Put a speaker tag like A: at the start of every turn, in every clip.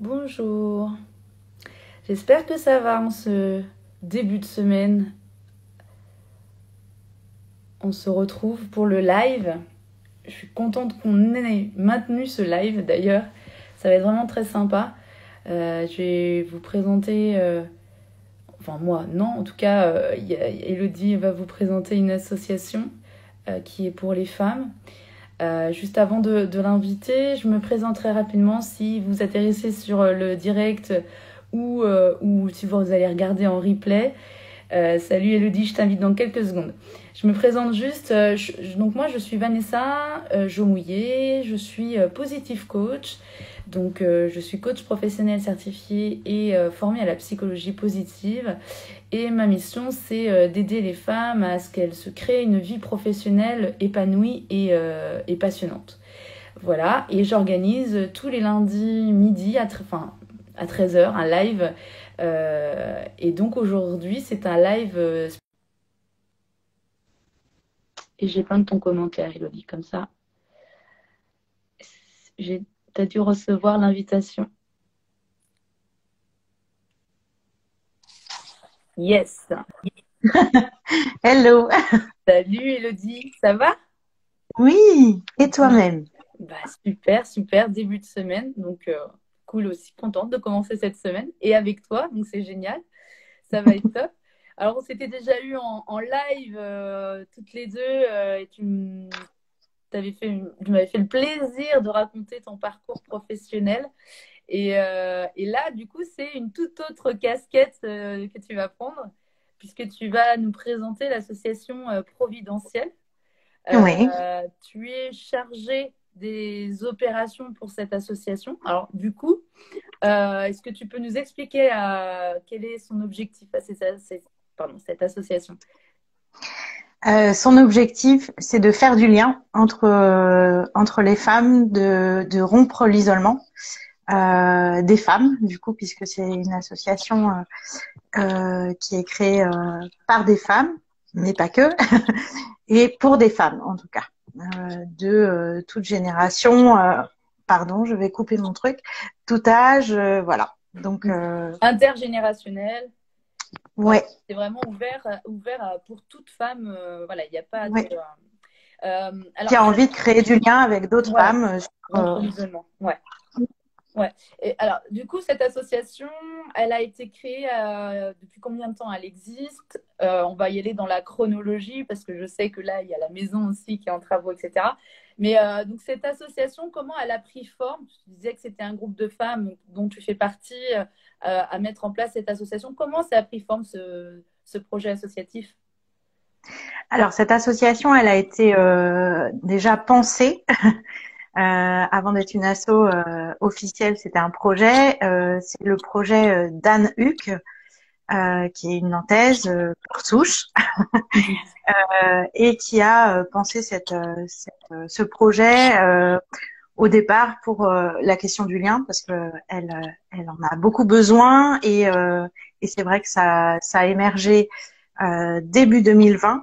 A: Bonjour. J'espère que ça va en ce début de semaine. On se retrouve pour le live. Je suis contente qu'on ait maintenu ce live d'ailleurs. Ça va être vraiment très sympa. Euh, je vais vous présenter, euh, enfin moi non, en tout cas, euh, Elodie va vous présenter une association qui est pour les femmes. Euh, juste avant de, l'inviter, je me présenterai rapidement si vous atterrissez sur le direct ou, euh, ou si vous allez regarder en replay. Euh, salut Elodie, je t'invite dans quelques secondes. Je me présente juste. Euh, donc moi, je suis Vanessa euh, je suis euh, positive coach. Donc je suis coach professionnel certifié et formée à la psychologie positive. Et ma mission, c'est d'aider les femmes à ce qu'elles se créent une vie professionnelle épanouie et, passionnante. Voilà, et j'organise tous les lundis midi, à, enfin, à 13h, un live. Euh, et donc aujourd'hui, c'est un live. Euh... Et j'ai plein de ton commentaire, Elodie, comme ça. Tu as dû recevoir l'invitation. Yes.
B: Hello.
A: Salut Elodie, ça va?
B: Oui, et toi-même?
A: Bah, Super, super, début de semaine. Donc, euh, cool aussi, contente de commencer cette semaine et avec toi, donc c'est génial, ça va être top. Alors on s'était déjà eu en, en live euh, toutes les deux euh, et tu m'avais fait, fait le plaisir de raconter ton parcours professionnel. Et, euh, et là, du coup, c'est une toute autre casquette euh, que tu vas prendre puisque tu vas nous présenter l'association euh, Providentielle.
B: oui.
A: Tu es chargée des opérations pour cette association. Alors, du coup, est-ce que tu peux nous expliquer quel est son objectif à pardon, cette association?
B: Euh, Son objectif, c'est de faire du lien entre, euh, entre les femmes, de, de rompre l'isolement euh, des femmes, du coup, puisque c'est une association qui est créée par des femmes, mais pas que, et pour des femmes, en tout cas. Euh, de euh, toute génération. Euh, pardon, je vais couper mon truc. Tout âge, voilà. Donc
A: intergénérationnel.
B: Ouais.
A: C'est vraiment ouvert, ouvert pour toute femme. voilà, il n'y a pas. De,
B: alors, qui a envie de créer du lien avec d'autres
A: ouais,
B: femmes.
A: Ouais. Ouais. Et alors, du coup, cette association, elle a été créée euh, depuis combien de temps elle existe? Euh, On va y aller dans la chronologie parce que je sais que là, il y a la maison aussi qui est en travaux, etc. Mais euh, donc, cette association, comment elle a pris forme? Tu disais que c'était un groupe de femmes dont tu fais partie euh, à mettre en place cette association. Comment ça a pris forme ce, projet associatif?
B: Alors cette association, elle a été euh, déjà pensée avant d'être une asso officielle, c'était un projet. C'est le projet d'Anne Huck, qui est une nantaise pour souche, et qui a pensé cette, cette, ce projet au départ pour la question du lien, parce que elle, elle en a beaucoup besoin, et, et c'est vrai que ça, ça a émergé début 2020.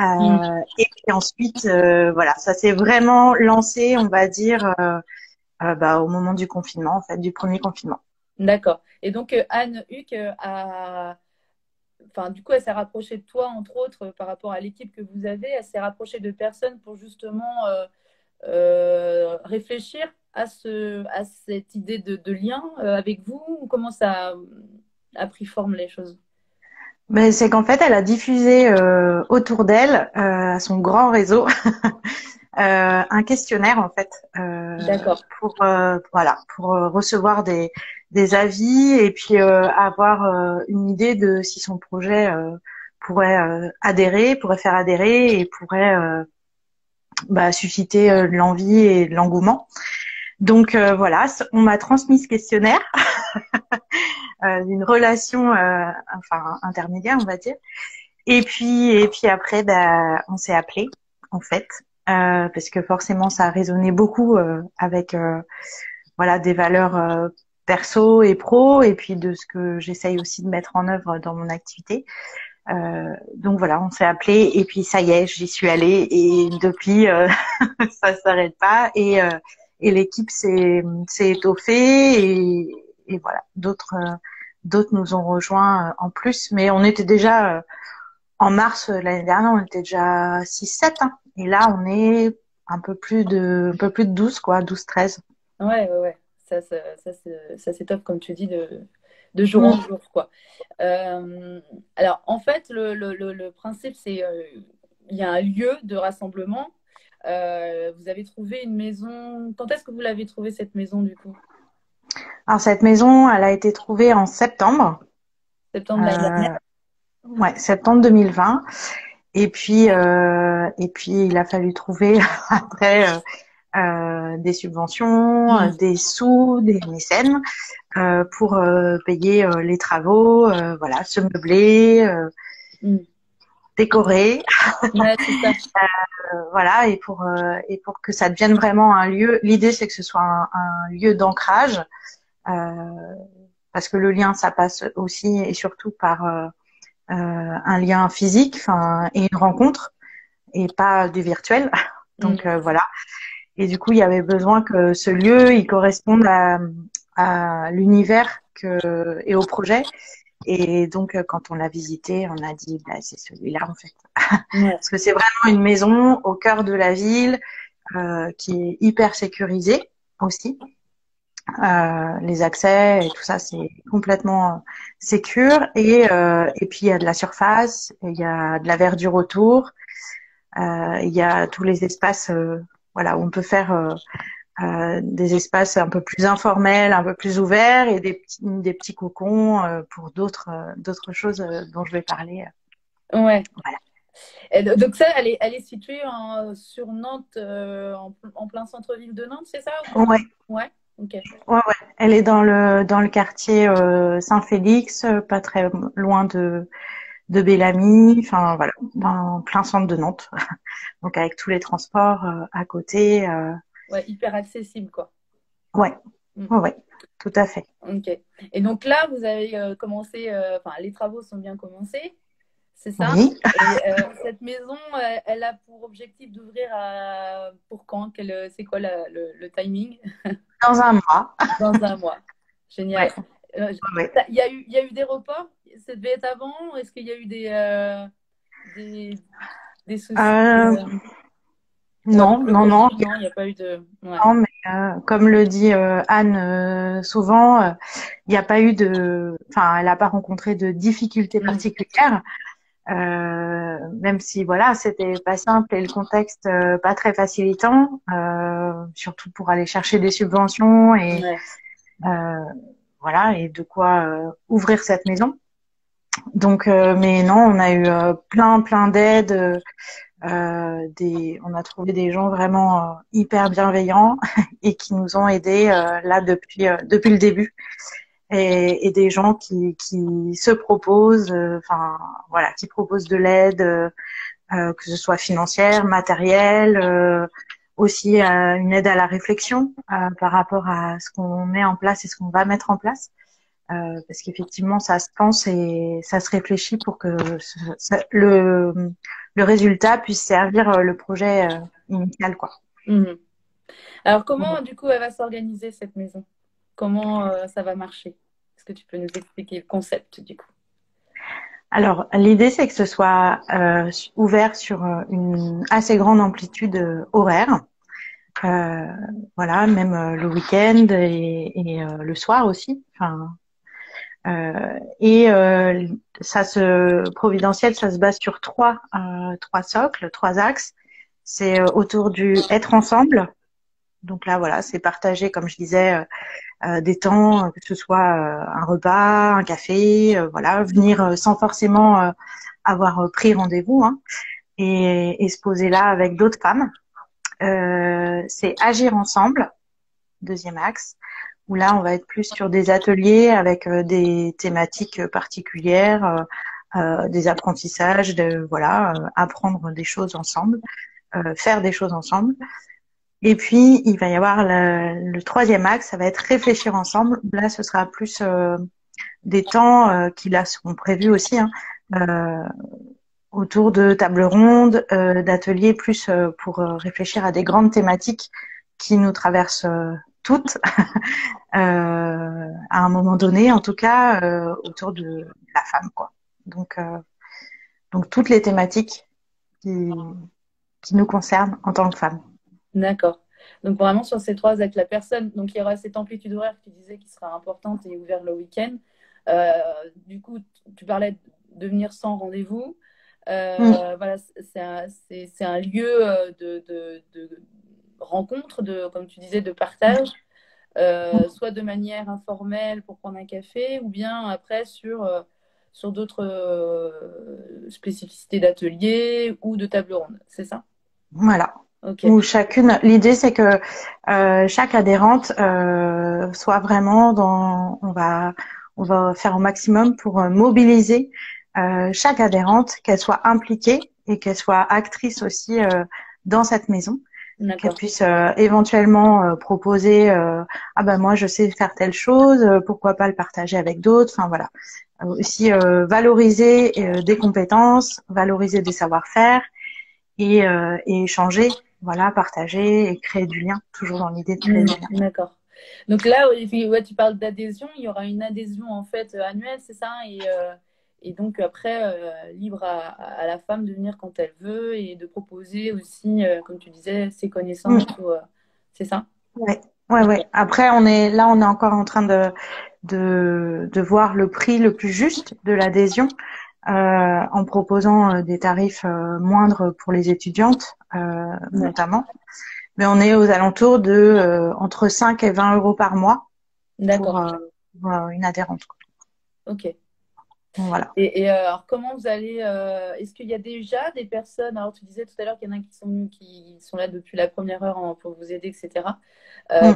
B: Euh, et puis ensuite, euh, voilà, ça s'est vraiment lancé, on va dire, euh, bah, au moment du confinement, en fait, du premier confinement.
A: D'accord. Et donc Anne Huck a, enfin, du coup, elle s'est rapprochée de toi, entre autres, par rapport à l'équipe que vous avez. Elle s'est rapprochée de personnes pour justement réfléchir à ce, à cette idée de, de lien avec vous. Comment ça a pris forme les choses?
B: Mais c'est qu'en fait, elle a diffusé euh, autour d'elle, euh, à son grand réseau, euh, un questionnaire en fait.
A: Euh, D'accord.
B: Pour euh, voilà, pour recevoir des des avis et puis avoir une idée de si son projet pourrait adhérer, pourrait faire adhérer et pourrait bah, susciter l'envie et l'engouement. Donc voilà, on m'a transmis ce questionnaire. Euh, d'une relation euh, enfin intermédiaire on va dire et puis et puis après bah, on s'est appelé en fait euh, parce que forcément ça a résonné beaucoup avec voilà des valeurs perso et pro et puis de ce que j'essaye aussi de mettre en œuvre dans mon activité. Euh, donc voilà, on s'est appelé et puis ça y est, j'y suis allée et depuis euh, ça s'arrête pas et, euh, et l'équipe s'est s'est étoffée et, et voilà d'autres d'autres nous ont rejoints en plus. Mais on était déjà en mars l'année dernière on était déjà 6 7 hein, et là on est un peu plus de un peu plus de 12 quoi 12 13
A: ouais ouais ouais ça ça ça, ça s'étoffe comme tu dis de de jour en jour quoi. Euh, alors en fait le, le, le, principe c'est euh, il y a un lieu de rassemblement. Euh, vous avez trouvé une maison. Quand est-ce que vous l'avez trouvé cette maison du coup?
B: Alors cette maison elle a été trouvée en septembre.
A: Septembre l'année dernière.
B: Ouais septembre 2020 et puis, euh, et puis, il a fallu trouver après euh, des subventions, mmh. euh, des sous, des mécènes euh, pour euh, payer les travaux, voilà, se meubler, mmh. décorer, ouais, voilà, et pour et pour que ça devienne vraiment un lieu. L'idée, c'est que ce soit un, un lieu d'ancrage, parce que le lien, ça passe aussi et surtout par euh, un lien physique enfin et une rencontre et pas du virtuel. Donc mm. euh, voilà. Et du coup, il y avait besoin que ce lieu, il corresponde à, à l'univers que et au projet. Et donc, euh, quand on l'a visité, on a dit, bah, c'est celui-là en fait, parce que c'est vraiment une maison au cœur de la ville euh, qui est hyper sécurisée aussi. Euh, les accès et tout ça, c'est complètement euh, sécure. Et, euh, et puis il y a de la surface, il y a de la verdure autour, euh, il y a tous les espaces, voilà, où on peut faire des espaces un peu plus informels, un peu plus ouverts et des petits, des petits cocons pour d'autres d'autres choses dont je vais parler.
A: Ouais. Voilà. donc ça, elle est, elle est située en, sur Nantes, en, en, plein centre-ville de Nantes, c'est ça?
B: Ouais.
A: Ouais.
B: Ouais, ouais. Elle est dans le dans le quartier euh, Saint-Félix, euh, pas très loin de de Bellamy, enfin voilà, dans plein centre de Nantes. Donc avec tous les transports euh, à côté.
A: Ouais, hyper accessible quoi.
B: Ouais. Mm. Ouais, ouais, tout à fait.
A: Ok. Et donc là, vous avez commencé, enfin les travaux sont bien commencés. C'est ça?
B: Oui.
A: Et, cette maison, elle, a pour objectif d'ouvrir à... pour quand? C'est quoi le, le, timing?
B: Dans un mois.
A: Dans un mois. Génial. Euh, il, y a eu, il y a eu des reports? Ça devait être avant? Est-ce qu'il y a eu des, euh, des, des, soucis
B: euh, Non, non, non.
A: il n'y a pas eu de.
B: Non, mais comme le dit Anne souvent, il n'y a pas eu de. Enfin, elle n'a pas rencontré de difficultés mm. particulières. Euh, même si voilà, c'était pas simple et le contexte euh, pas très facilitant, euh, surtout pour aller chercher des subventions et voilà et de quoi ouvrir cette maison. Donc, mais non, on a eu plein plein d'aides. des, on a trouvé des gens vraiment hyper bienveillants et qui nous ont aidés là depuis le début et, des gens qui, qui se proposent, euh, enfin voilà, qui proposent de l'aide, euh, euh, que ce soit financière, matérielle, aussi une aide à la réflexion par rapport à ce qu'on met en place et ce qu'on va mettre en place. Euh, parce qu'effectivement, ça se pense et ça se réfléchit pour que le, le résultat puisse servir le projet initial. Quoi.
A: Mhm. Alors, comment, du coup, elle va s'organiser cette maison? Comment euh, ça va marcher? Est-ce que tu peux nous expliquer le concept du coup?
B: Alors, l'idée, c'est que ce soit euh, ouvert sur euh, une assez grande amplitude horaire. voilà, même le week-end et, le soir aussi. Enfin, et ça se providentiel, ça se base sur trois trois socles, trois axes. C'est autour du être ensemble. Donc là, voilà, c'est partagé, comme je disais, euh, des temps, euh, que ce soit euh, un repas, un café, voilà, venir sans forcément avoir pris rendez-vous hein, et, et, se poser là avec d'autres femmes. c'est agir ensemble, deuxième axe, où là on va être plus sur des ateliers avec des thématiques particulières, euh, des apprentissages, de voilà, apprendre des choses ensemble, faire des choses ensemble. Et puis, il va y avoir le, troisième axe, ça va être réfléchir ensemble. Là, ce sera plus euh, des temps euh, qui là seront prévus aussi, hein, euh, autour de tables rondes, euh, d'ateliers, plus pour réfléchir à des grandes thématiques qui nous traverse toutes à un moment donné, en tout cas autour de la femme, quoi. Donc, donc toutes les thématiques qui, qui nous concernent en tant que femme.
A: D'accord. Donc vraiment sur ces trois avec la personne, donc il y aura cette amplitude horaire que tu disais qui sera importante et ouverte le week-end. Euh, du coup, tu parlais de venir sans rendez-vous. Euh, mm. Voilà, c'est un, un, lieu euh, de, de, de, rencontre, de, comme tu disais, de partage, mm. soit de manière informelle pour prendre un café, ou bien après sur, sur d'autres spécificités d'atelier ou de table ronde. C'est ça?
B: Voilà. Ou chacune. L'idée, c'est que euh, chaque adhérente euh, soit vraiment dans. On va, on va faire au maximum pour euh, mobiliser euh, chaque adhérente, qu'elle soit impliquée et qu'elle soit actrice aussi euh, dans cette maison, qu'elle puisse euh, éventuellement proposer. ah ben moi, je sais faire telle chose. pourquoi pas le partager avec d'autres. Enfin voilà. aussi valoriser des compétences, valoriser des savoir-faire et, et échanger voilà, partager et créer du lien, toujours dans l'idée de créer du lien.
A: D'accord. Donc là, ouais, tu parles d'adhésion, il y aura une adhésion en fait euh, annuelle, c'est ça? Et, euh, et, donc après, euh, libre à, à, la femme de venir quand elle veut et de proposer aussi, comme tu disais, ses connaissances. Mm. c'est ça?
B: Ouais. Ouais, ouais. Après, on est là, on est encore en train de, de, de voir le prix le plus juste de l'adhésion. Euh, en proposant euh, des tarifs euh, moindres pour les étudiantes notamment. Mais on est aux alentours de entre 5 et 20 euros par mois pour, une adhérente.
A: Ok. Voilà. Et, alors, comment vous allez Est-ce qu'il y a déjà des personnes Alors, tu disais tout à l'heure qu'il y en a qui sont qui sont là depuis la première heure pour vous aider, etc. Mm.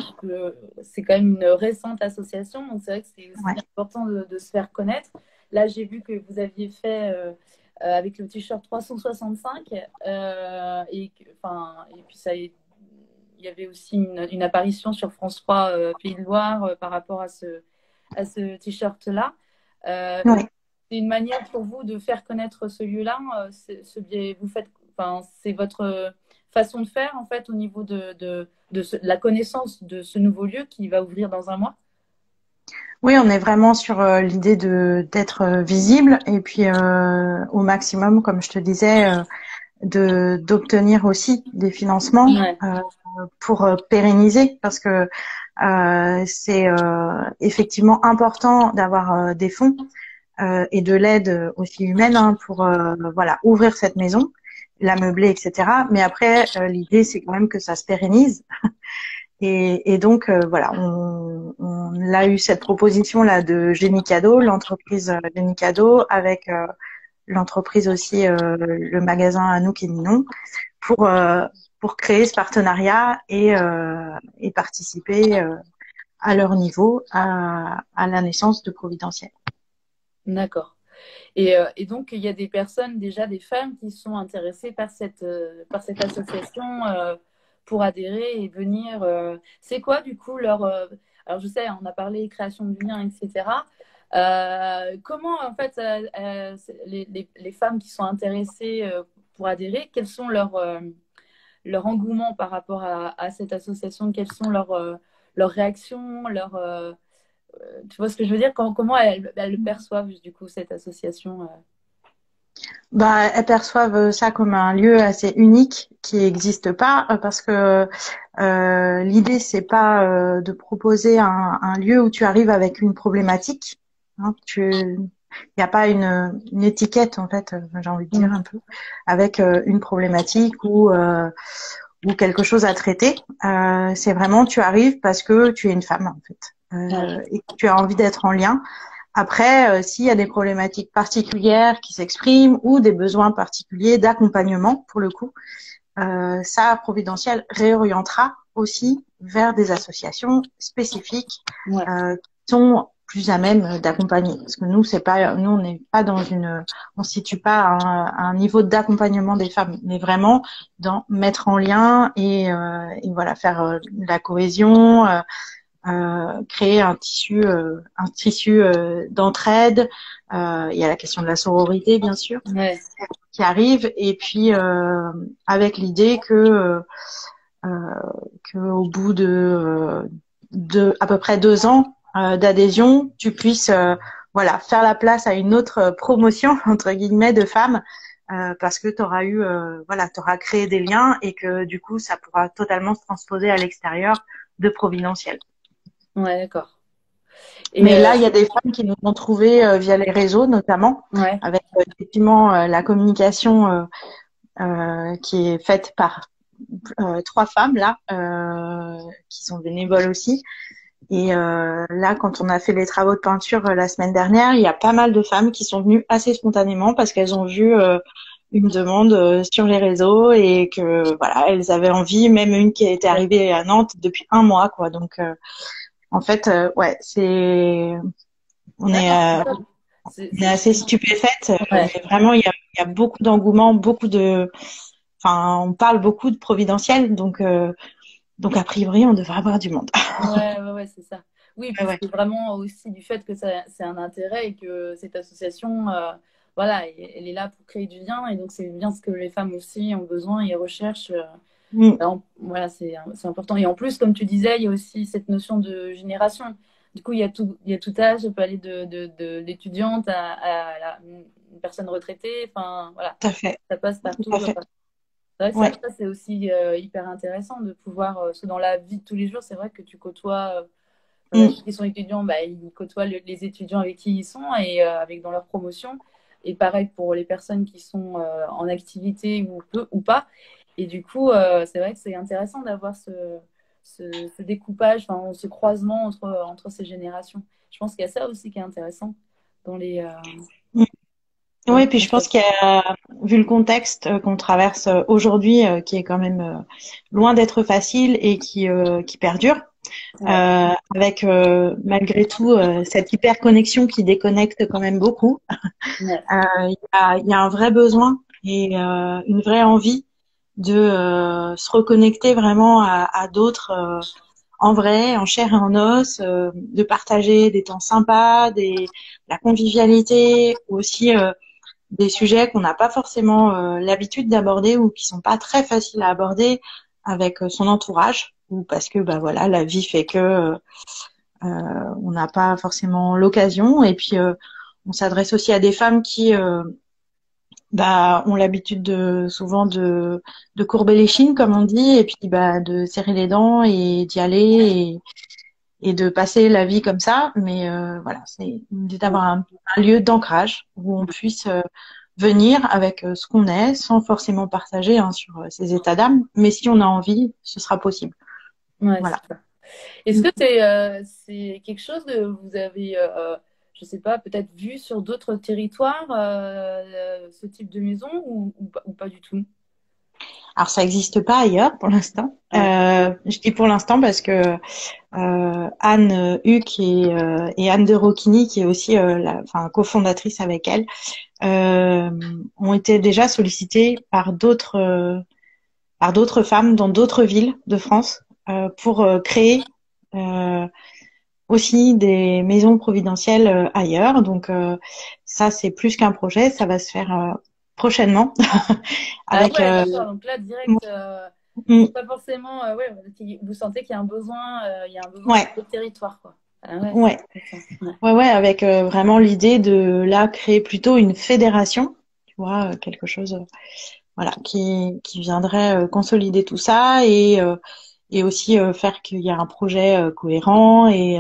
A: C'est quand même une récente association, donc c'est vrai que c'est important de, de, se faire connaître. Là, j'ai vu que vous aviez fait euh, euh, avec le t-shirt 365 euh, et, enfin, et puis ça il y avait aussi une, apparition sur France 3 Pays de Loire par rapport à ce, à ce t-shirt-là. C'est une manière pour vous de faire connaître ce lieu-là. Ce biais, vous faites, enfin, c'est votre façon de faire en fait au niveau de, de, de, la connaissance de ce nouveau lieu qui va ouvrir dans un mois?
B: Oui, on est vraiment sur euh, l'idée de d'être euh, visible et puis euh, au maximum, comme je te disais, de d'obtenir aussi des financements pour pérenniser parce que c'est effectivement important d'avoir des fonds et de l'aide aussi humaine hein, pour voilà ouvrir cette maison, la meubler, etc. Mais après, l'idée c'est quand même que ça se pérennise Et, donc euh, voilà, on, on, a eu cette proposition là de Génie Cadeau, l'entreprise euh, Génie Cadeau, avec euh, l'entreprise aussi le magasin Anouk et Ninon, pour pour créer ce partenariat et, et participer à leur niveau à, à la naissance de Providentiel.
A: D'accord. Et, et, donc, il y a des personnes, déjà des femmes qui sont intéressées par cette, par cette association pour adhérer et venir. Euh, c'est quoi du coup leur... Euh, alors je sais, on a parlé création de lien, etc. Euh, comment en fait les, les, les, femmes qui sont intéressées pour adhérer, quels sont leurs leur engouement par rapport à, à, cette association, quelles sont leurs, leurs réactions, leurs, tu vois ce que je veux dire, comment, elles, perçoivent du coup cette association
B: bah, elles perçoivent ça comme un lieu assez unique qui n'existe pas euh, parce que euh, l'idée c'est pas euh, de proposer un, lieu où tu arrives avec une problématique. Hein, il n'y a pas une, étiquette en fait, euh, j'ai envie de dire un peu, avec une problématique ou ou quelque chose à traiter. c'est vraiment tu arrives parce que tu es une femme en fait et que tu as envie d'être en lien. Après, euh, s'il y a des problématiques particulières qui s'expriment ou des besoins particuliers d'accompagnement, pour le coup, euh, ça, Providentiel réorientera aussi vers des associations spécifiques euh, qui sont plus à même d'accompagner. Parce que nous, c'est pas, nous, on n'est pas dans une, on situe pas un, un niveau d'accompagnement des femmes, mais vraiment dans mettre en lien et, euh, et voilà faire euh, la cohésion, euh, créer un tissu, euh, un tissu euh, d'entraide. il y a la question de la sororité, bien sûr, qui arrive, et puis avec l'idée que qu'au bout de, de à peu près deux ans d'adhésion, tu puisses voilà faire la place à une autre promotion entre guillemets de femmes euh, parce que tu auras eu, euh, voilà, tu auras créé des liens et que du coup, ça pourra totalement se transposer à l'extérieur de Providentiel.
A: Ouais, d'accord.
B: Mais là, il y a des femmes qui nous ont trouvées euh, via les réseaux, notamment, avec effectivement la communication qui est faite par trois femmes là, qui sont bénévoles aussi. Et euh, là, quand on a fait les travaux de peinture euh, la semaine dernière, il y a pas mal de femmes qui sont venues assez spontanément parce qu'elles ont vu euh, une demande euh, sur les réseaux et que voilà, elles avaient envie, même une qui était arrivée à Nantes depuis un mois, quoi. Donc, en fait, ouais, c'est on est, on est assez stupéfaite. Vraiment, il y a, il y a beaucoup d'engouement, beaucoup de, enfin, on parle beaucoup de providentiel, donc donc, a priori, on devrait avoir du monde.
A: ouais, ouais, ouais c'est ça. Oui, parce que vraiment aussi du fait que c'est un intérêt et que cette association, euh, voilà, elle est là pour créer du lien. Et donc, c'est bien ce que les femmes aussi ont besoin et recherchent. Euh, mm. voilà, c'est important. Et en plus, comme tu disais, il y a aussi cette notion de génération. Du coup, il y a tout, il y a tout âge. Ça peut aller de, de, l'étudiante à, à, une personne retraitée. Enfin, voilà.
B: Tout à fait.
A: Ça passe partout. C'est vrai que ça, c'est aussi euh, hyper intéressant de pouvoir, euh, parce que dans la vie de tous les jours, c'est vrai que tu côtoies, euh, mm. qui sont étudiants, bah, ils côtoient les étudiants avec qui ils sont et avec dans leur promotion. Et pareil pour les personnes qui sont en activité ou peu ou pas. Et du coup, c'est vrai que c'est intéressant d'avoir ce, ce, découpage, ce croisement entre, entre ces générations. Je pense qu'il y a ça aussi qui est intéressant dans les.
B: Mm. Oui, puis je pense qu'il y a, vu le contexte euh, qu'on traverse euh, aujourd'hui, euh, qui est quand même loin d'être facile et qui, qui perdure, avec malgré tout cette hyper connexion qui déconnecte quand même beaucoup. Il y, a, y, a, un vrai besoin et une vraie envie de se reconnecter vraiment à, à d'autres en vrai, en chair et en os, de partager des temps sympas, des, la convivialité, aussi des sujets qu'on n'a pas forcément euh, l'habitude d'aborder ou qui sont pas très faciles à aborder avec euh, son entourage ou parce que bah voilà la vie fait que euh, on n'a pas forcément l'occasion. Et puis on s'adresse aussi à des femmes qui bah ont l'habitude de souvent de, de courber les chines comme on dit et puis bah de serrer les dents et d'y aller et, et de passer la vie comme ça. Mais euh, voilà, c'est d'avoir un, lieu d'ancrage où on puisse euh, venir avec euh, ce qu'on est, sans forcément partager hein, sur ses états d'âme. Mais si on a envie, ce sera possible.
A: voilà. Est-ce que c'est quelque chose que vous avez, je sais pas, peut-être vu sur d'autres territoires, ce type de maison ou, ou pas du tout?
B: Alors ça n'existe pas ailleurs pour l'instant. Euh, je dis pour l'instant parce que euh, Anne Huck et, euh, et, Anne de Rocchini, qui est aussi euh, la, enfin, cofondatrice avec elle, euh, ont été déjà sollicitées par d'autres par d'autres femmes dans d'autres villes de France pour créer aussi des maisons providentielles ailleurs. Donc ça c'est plus qu'un projet, ça va se faire prochainement.
A: Ah avec, ah Donc là, direct, euh, mm. pas forcément. Euh, ouais, vous sentez qu'il y a un besoin, il y a un besoin de territoire, quoi.
B: Ah ouais, ouais. ouais. avec vraiment l'idée de là créer plutôt une fédération, tu vois, quelque chose, voilà, qui qui viendrait consolider tout ça et et aussi faire qu'il y a un projet cohérent et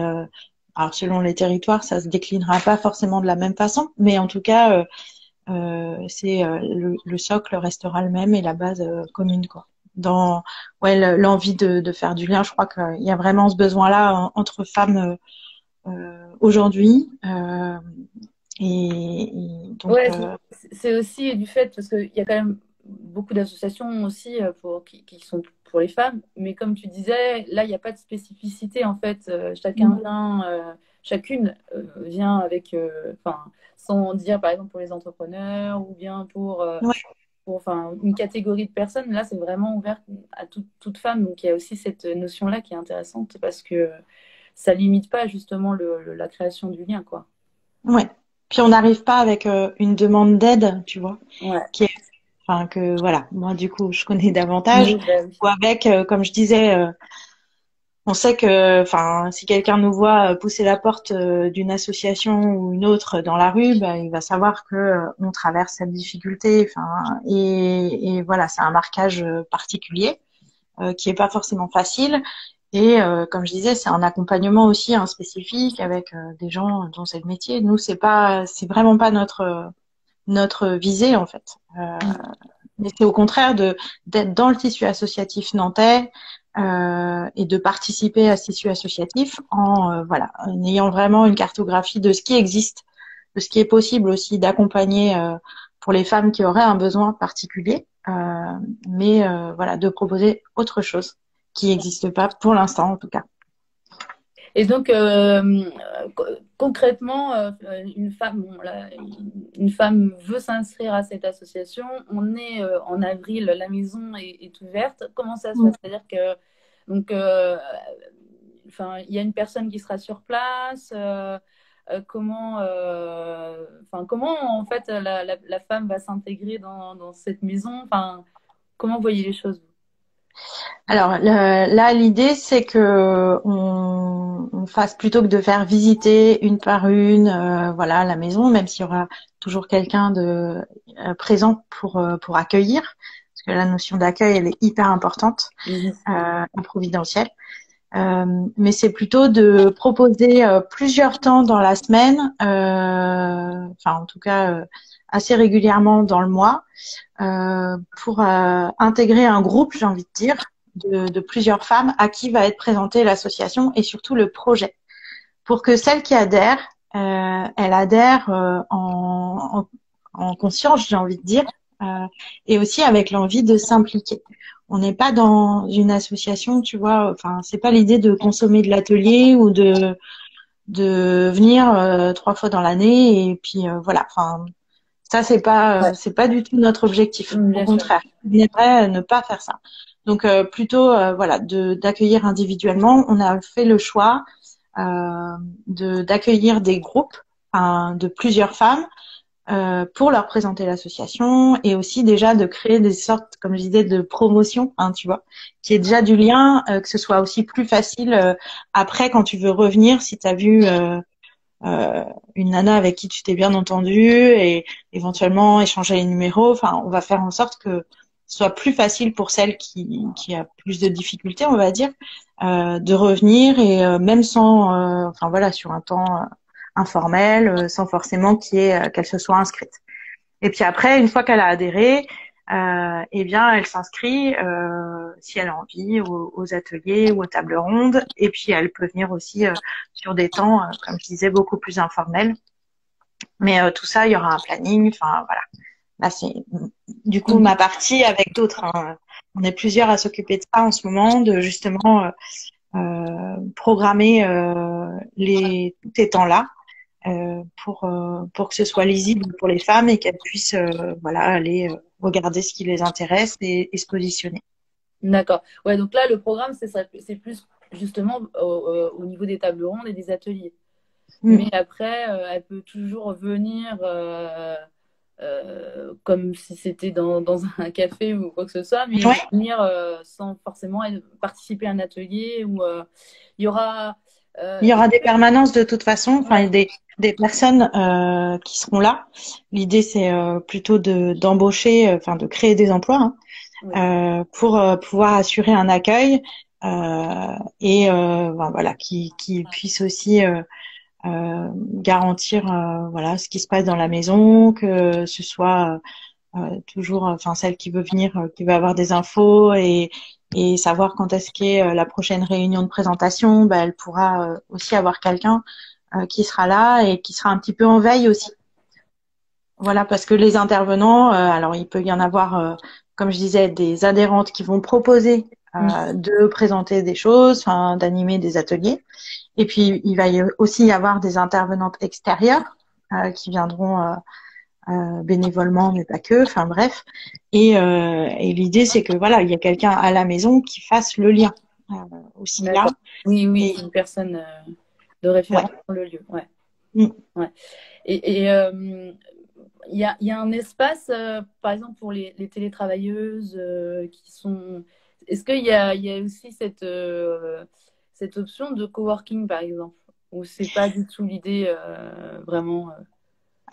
B: alors selon les territoires, ça se déclinera pas forcément de la même façon, mais en tout cas euh, c'est euh, le, socle restera le même et la base euh, commune quoi. Dans ouais l'envie de, de, faire du lien, je crois qu'il y a vraiment ce besoin-là entre femmes aujourd'hui. et,
A: donc, ouais, c'est aussi du fait parce qu'il y a quand même beaucoup d'associations aussi pour qui, qui, sont pour les femmes, mais comme tu disais, là il n'y a pas de spécificité en fait. chacun mm. vient, chacune vient avec, enfin sans dire par exemple pour les entrepreneurs ou bien pour, euh, pour enfin, une catégorie de personnes. Là, c'est vraiment ouvert à toute femme. Donc il y a aussi cette notion-là qui est intéressante parce que ça limite pas justement le, la création du lien. Quoi.
B: Ouais. Puis on n'arrive pas avec euh, une demande d'aide, tu vois, qui est enfin que voilà, moi du coup je connais davantage,
A: bah
B: ou avec, comme je disais, on sait que, enfin, si quelqu'un nous voit pousser la porte d'une association ou une autre dans la rue, bah, il va savoir que on traverse cette difficulté. Enfin, et, et voilà, c'est un marquage particulier qui est pas forcément facile. Et euh, comme je disais, c'est un accompagnement aussi un spécifique avec euh, des gens dont c'est le métier. Nous, c'est pas, c'est vraiment pas notre notre visée en fait. Euh, mais c'est au contraire de d'être dans le tissu associatif nantais euh, et de participer à ce tissu associatif en voilà en ayant vraiment une cartographie de ce qui existe, de ce qui est possible aussi d'accompagner pour les femmes qui auraient un besoin particulier, mais voilà de proposer autre chose qui n'existe pas pour l'instant en tout cas.
A: Et donc, euh, concrètement, euh, une femme, une femme veut s'inscrire à cette association. On est euh, en avril, la maison est, ouverte. Comment ça se passe? C'est-à-dire que donc, enfin, il y a une personne qui sera sur place. comment, enfin, comment en fait la, la, femme va s'intégrer dans, dans, cette maison? Enfin, comment vous voyez les choses
B: alors là, l'idée c'est que on, fasse plutôt que de faire visiter une par une, euh, voilà, la maison, même s'il y aura toujours quelqu'un de euh, présent pour euh, pour accueillir, parce que la notion d'accueil elle est hyper importante mmh. en providentiel. mais c'est plutôt de proposer plusieurs temps dans la semaine, enfin en tout cas assez régulièrement dans le mois, euh, pour euh, intégrer un groupe, j'ai envie de dire, de, plusieurs femmes à qui va être présentée l'association et surtout le projet, pour que celle qui adhère, euh, elle adhère en, en, conscience, j'ai envie de dire, et aussi avec l'envie de s'impliquer. On n'est pas dans une association, tu vois. Enfin, c'est pas l'idée de consommer de l'atelier ou de de venir trois fois dans l'année et puis voilà. Enfin, ça, c'est pas, euh, c'est pas du tout notre objectif. Mm, Au contraire, on aimerait ne pas faire ça. Donc, euh, plutôt, euh, voilà, de d'accueillir individuellement. On a fait le choix de d'accueillir des groupes de plusieurs femmes pour leur présenter l'association et aussi déjà de créer des sortes, comme je disais, de promotion, hein, tu vois, qui est déjà du lien, que ce soit aussi plus facile après quand tu veux revenir, si tu as vu euh, une nana avec qui tu t'es bien entendu et éventuellement échanger les numéros. Enfin, on va faire en sorte que ce soit plus facile pour celle qui, qui a plus de difficultés, on va dire, euh, de revenir et euh, même sans, euh, enfin voilà, sur un temps informel, sans forcément qu'elle se soit inscrite. Et puis après, une fois qu'elle a adhéré, euh, eh bien, elle s'inscrit, euh, si elle a envie, aux, ateliers ou aux tables rondes. Et puis, elle peut venir aussi euh, sur des temps, euh, comme je disais, beaucoup plus informels. Mais tout ça, il y aura un planning. Enfin, voilà. Là, c'est du coup ma partie avec d'autres. Hein. On est plusieurs à s'occuper de ça en ce moment, de justement programmer les tous ces temps-là. pour pour que ce soit lisible pour les femmes et qu'elles puissent voilà aller regarder ce qui les intéresse et, se positionner.
A: D'accord. Ouais, donc là, le programme, c'est plus justement au, niveau des tables rondes et des ateliers. Mm. Mais après, euh, elle peut toujours venir euh, euh, comme si c'était dans, un café ou quoi que ce soit, mais venir sans forcément participer à un atelier où il y aura
B: euh, il y aura des permanences de toute façon, enfin des, des personnes euh, qui seront là. L'idée c'est euh, plutôt de d'embaucher, euh, enfin de créer des emplois hein, pour pouvoir assurer un accueil et ben, voilà qui qui puisse aussi garantir voilà ce qui se passe dans la maison, que ce soit toujours enfin celle qui veut venir, qui va avoir des infos et et savoir quand est-ce qu'est euh, la prochaine réunion de présentation, bah, elle pourra euh, aussi avoir quelqu'un euh, qui sera là et qui sera un petit peu en veille aussi. Voilà, parce que les intervenants, alors il peut y en avoir, comme je disais, des adhérentes qui vont proposer de présenter des choses, d'animer des ateliers. Et puis il va aussi y avoir des intervenantes extérieures qui viendront euh, bénévolement, mais pas que. Enfin bref. Et, euh, et l'idée, c'est que voilà, il y a quelqu'un à la maison qui fasse le lien euh, aussi là.
A: Oui, oui, une personne de référence pour le lieu. Ouais. Mm. ouais. Et, il y a, y a, un espace, par exemple, pour les, les télétravailleuses qui sont. Est-ce qu'il y a, y a aussi cette, cette option de coworking, par exemple? Ou c'est pas du tout l'idée vraiment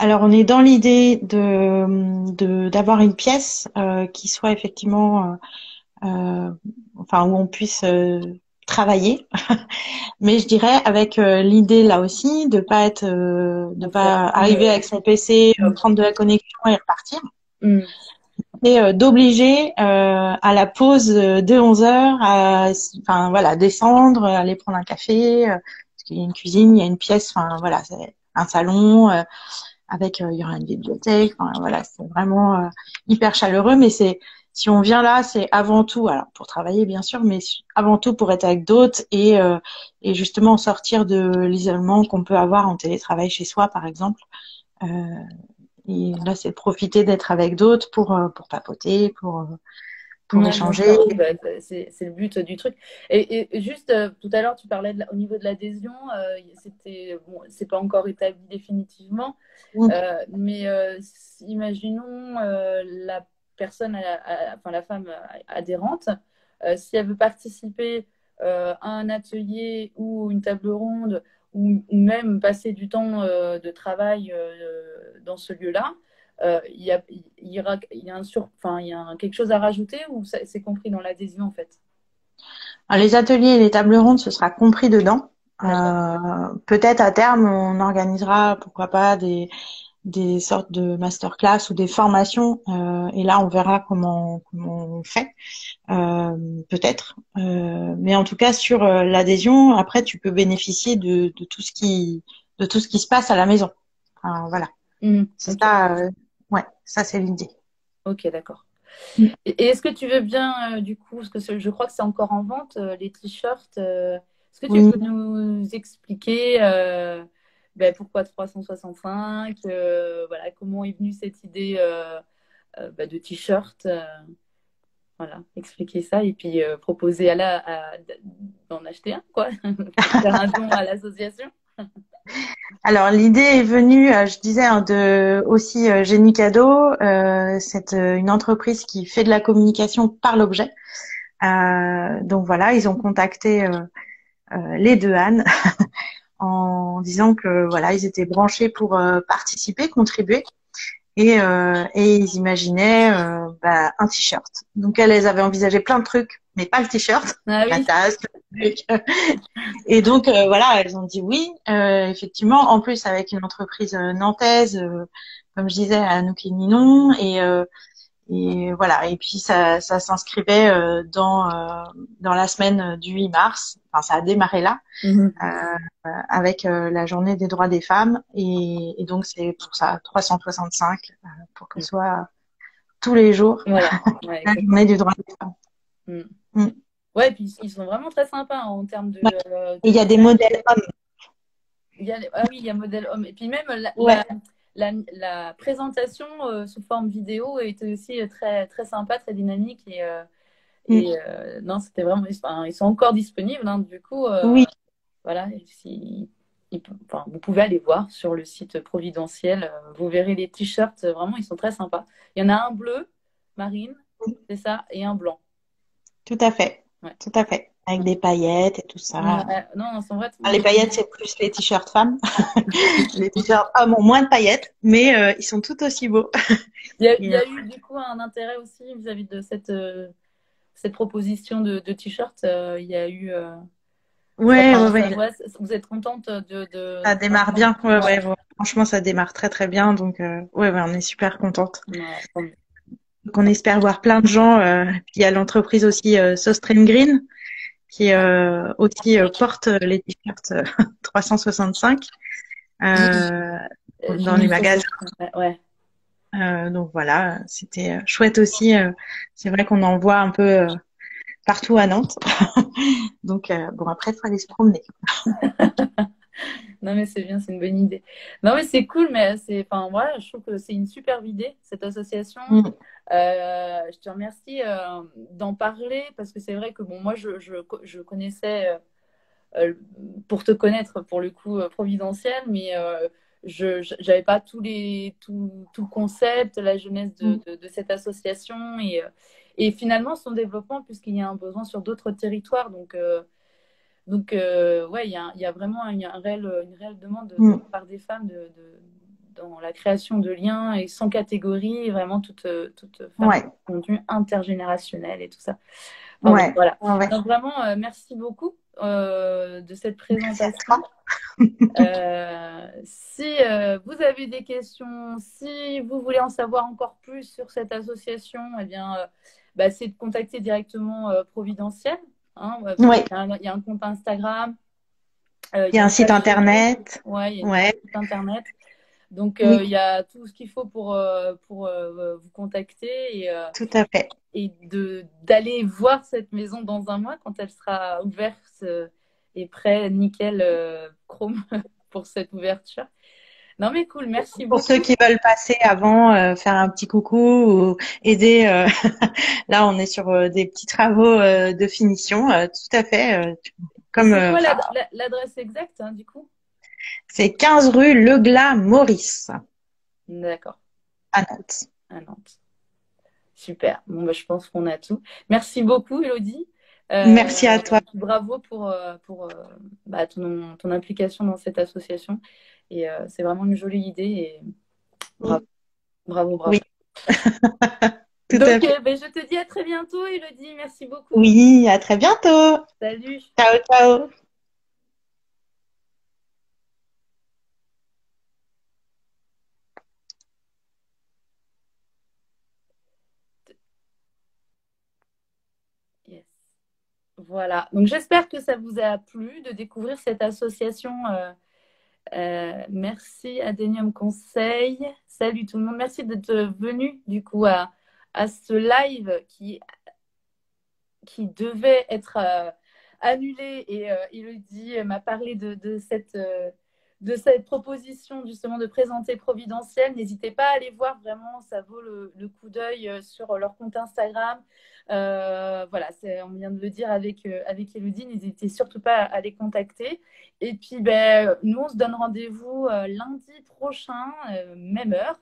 B: alors, on est dans l'idée de d'avoir une pièce euh, qui soit effectivement, euh, euh, enfin, où on puisse travailler, mais je dirais avec l'idée là aussi de pas être, de pas arriver avec son PC, prendre de la connexion et repartir. Mm. Et d'obliger à la pause de 11 heures, à, enfin voilà, descendre, aller prendre un café, parce qu'il y a une cuisine, il y a une pièce, enfin voilà, c'est un salon avec euh, il y aura une bibliothèque. Enfin, voilà, c'est vraiment euh, hyper chaleureux. Mais c'est si on vient là, c'est avant tout, alors pour travailler bien sûr, mais avant tout pour être avec d'autres et euh, et justement sortir de l'isolement qu'on peut avoir en télétravail chez soi, par exemple. et là, c'est profiter d'être avec d'autres pour pour papoter, pour pour échanger.
A: Bah, c'est le but du truc. Et, juste euh, tout à l'heure, tu parlais au niveau de l'adhésion, euh, c'était bon, c'est pas encore établi définitivement, euh, mais imaginons la personne, enfin la femme adhérente, si elle veut participer à un atelier ou une table ronde ou, même passer du temps de travail dans ce lieu-là, euh, il y, a, y a, y a un sur, enfin, il y a quelque chose à rajouter ou c'est compris dans l'adhésion en fait?
B: Les ateliers et les tables rondes, ce sera compris dedans. Euh, Peut-être à terme, on organisera, pourquoi pas, des, des sortes de masterclass ou des formations. Euh, et là, on verra comment, comment on fait. Euh, Peut-être. Euh, mais en tout cas, sur euh, l'adhésion, après, tu peux bénéficier de, de, tout ce qui, de tout ce qui se passe à la maison. voilà. Mmh, c'est ça. Ouais, ça c'est l'idée.
A: Ok, d'accord. Mm. Et est-ce que tu veux bien, euh, du coup, parce que je crois que c'est encore en vente, euh, les t-shirts, euh, est-ce que tu peux nous expliquer ben, pourquoi 365 voilà, Comment est venue cette idée ben, de t-shirt Voilà, expliquer ça et puis proposer à la d'en acheter un, quoi. Faire un don à l'association.
B: Alors l'idée est venue, euh, je disais, hein, de aussi euh, Génie Cadeau, euh, c'est une entreprise qui fait de la communication par l'objet. donc voilà, ils ont contacté les deux Anne en disant que voilà, ils étaient branchés pour participer, contribuer. Et, et ils imaginaient bah, un t-shirt. Donc elles, avaient envisagé plein de trucs, mais pas le t-shirt, ah la tasse, et donc euh, voilà, elles ont dit oui. Euh, effectivement, en plus avec une entreprise euh, nantaise, comme je disais, à Ninon, et et voilà. Et puis ça, ça s'inscrivait dans dans la semaine du 8 mars. Enfin, ça a démarré là mhm. avec la Journée des droits des femmes, et, et donc c'est pour ça 365 pour que ce soit tous les jours voilà. la Journée du droit des femmes.
A: Mm. Mm. Ouais, et puis ils sont vraiment très sympas en termes de.
B: Euh, il y a des modèles hommes.
A: Il y a, ah oui, il y a modèle homme. Et puis même la, la, la, présentation euh, sous forme vidéo était aussi très, très sympa, très dynamique. Et, euh, et mm. non, c'était vraiment. ils sont encore disponibles, hein, du coup. oui. Voilà, si, enfin, vous pouvez aller voir sur le site Providentiel. vous verrez les t-shirts, vraiment, ils sont très sympas. Il y en a un bleu, marine, c'est ça, et un blanc.
B: Tout à fait. Tout à fait. Avec des paillettes et tout ça.
A: non, non, vrai,
B: ah, les paillettes, c'est plus les t-shirts femmes. les t-shirts hommes ont moins de paillettes, mais euh, ils sont tout aussi beaux.
A: il, y a, il y a, eu du coup un intérêt aussi vis-à-vis de cette, euh, cette proposition de, de t-shirt. Euh, il y a eu.
B: Ouais, ouais, ouais.
A: Vous êtes contente de. de...
B: Ça démarre bien. Ouais, ouais, Franchement, ça démarre très très bien. Donc, ouais, ouais, on est super contente. Donc on espère voir plein de gens. Euh, puis il y a l'entreprise aussi euh, Green qui euh, aussi euh, porte les t-shirts 365 dans les magasins. Ouais. Donc voilà, c'était chouette aussi. c'est vrai qu'on en voit un peu partout à Nantes. donc bon après il faut aller se promener.
A: non mais c'est bien, c'est une bonne idée. Non mais c'est cool, mais c'est, enfin voilà, je trouve que c'est une superbe idée cette association. Mm. Euh, je te remercie euh, d'en parler parce que c'est vrai que bon moi je, je, je connaissais euh, pour te connaître pour le coup providentiel, mais je n'avais pas tous les, tout, tout, le concept, la jeunesse de, mm. de, cette association et, et finalement son développement, puisqu'il y a un besoin sur d'autres territoires. Donc, donc ouais, il y a, y a, vraiment un, un réel, une réelle demande de, mm. par des femmes de, dans la création de liens et sans catégorie, vraiment toute, toute femme contenu intergénérationnel et tout ça.
B: ouais.
A: Voilà. Donc vraiment, merci beaucoup euh, de cette présentation. Euh, si euh, vous avez des questions, si vous voulez en savoir encore plus sur cette association, eh bien, bah, c'est de contacter directement Providentiel. Hein, il, y a un, compte Instagram.
B: il y a un site internet.
A: Ouais, il y a un site internet. Donc, il y a tout ce qu'il faut pour, pour vous contacter. Et,
B: tout à fait
A: et de d'aller voir cette maison dans un mois quand elle sera ouverte euh, et prêt, nickel, euh, chrome pour cette ouverture. Non mais cool, merci
B: beaucoup. Pour ceux qui veulent passer avant, euh, faire un petit coucou ou aider. là, on est sur des petits travaux de finition, tout à fait.
A: comme. C'est quoi l'adresse exacte hein, du coup?
B: C'est 15 rue Leglas Maurice.
A: D'accord.
B: À Nantes.
A: À Nantes. Super. Bon, bah, je pense qu'on a tout. Merci beaucoup, Elodie.
B: Euh, Merci à toi.
A: Bravo pour, euh, pour euh, bah, ton, ton, implication dans cette association. Et c'est vraiment une jolie idée. Et bravo, bravo, bravo. Oui.
B: Tout
A: Donc, bah, je te dis à très bientôt, Elodie. Merci beaucoup.
B: Oui, à très bientôt.
A: Salut.
B: Ciao, ciao.
A: Voilà, donc j'espère que ça vous a plu de découvrir cette association. Euh, euh, merci Adenium Conseil. Salut tout le monde. Merci d'être venu du coup à, à ce live qui, qui devait être euh, annulé et Elodie m'a parlé de, de cette de cette proposition justement de présenter Providentiel. N'hésitez pas à aller voir vraiment, ça vaut le, coup d'œil euh, sur leur compte Instagram. Euh, voilà, on vient de le dire avec, euh, avec Elodie, n'hésitez surtout pas à les contacter. Et puis, ben, nous, on se donne rendez-vous lundi prochain, même heure,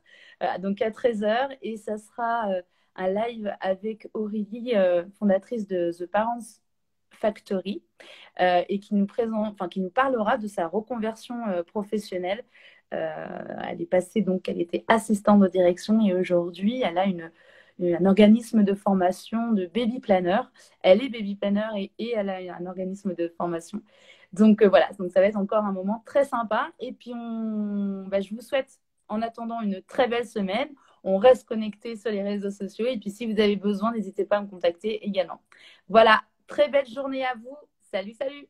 A: donc à 13h, et ça sera un live avec Aurélie, fondatrice de The Parents Factory euh, et qui nous, présente, enfin, qui nous parlera de sa reconversion euh, professionnelle. Euh, elle est passée, donc, elle était assistante de direction et aujourd'hui, elle a une, un organisme de formation de baby planner. Elle est baby planner et, et elle a un organisme de formation. Donc voilà, donc ça va être encore un moment très sympa. Et puis on, bah, je vous souhaite en attendant une très belle semaine. On reste connecté sur les réseaux sociaux. Et puis si vous avez besoin, n'hésitez pas à me contacter également. Voilà, Très belle journée à vous. Salut, salut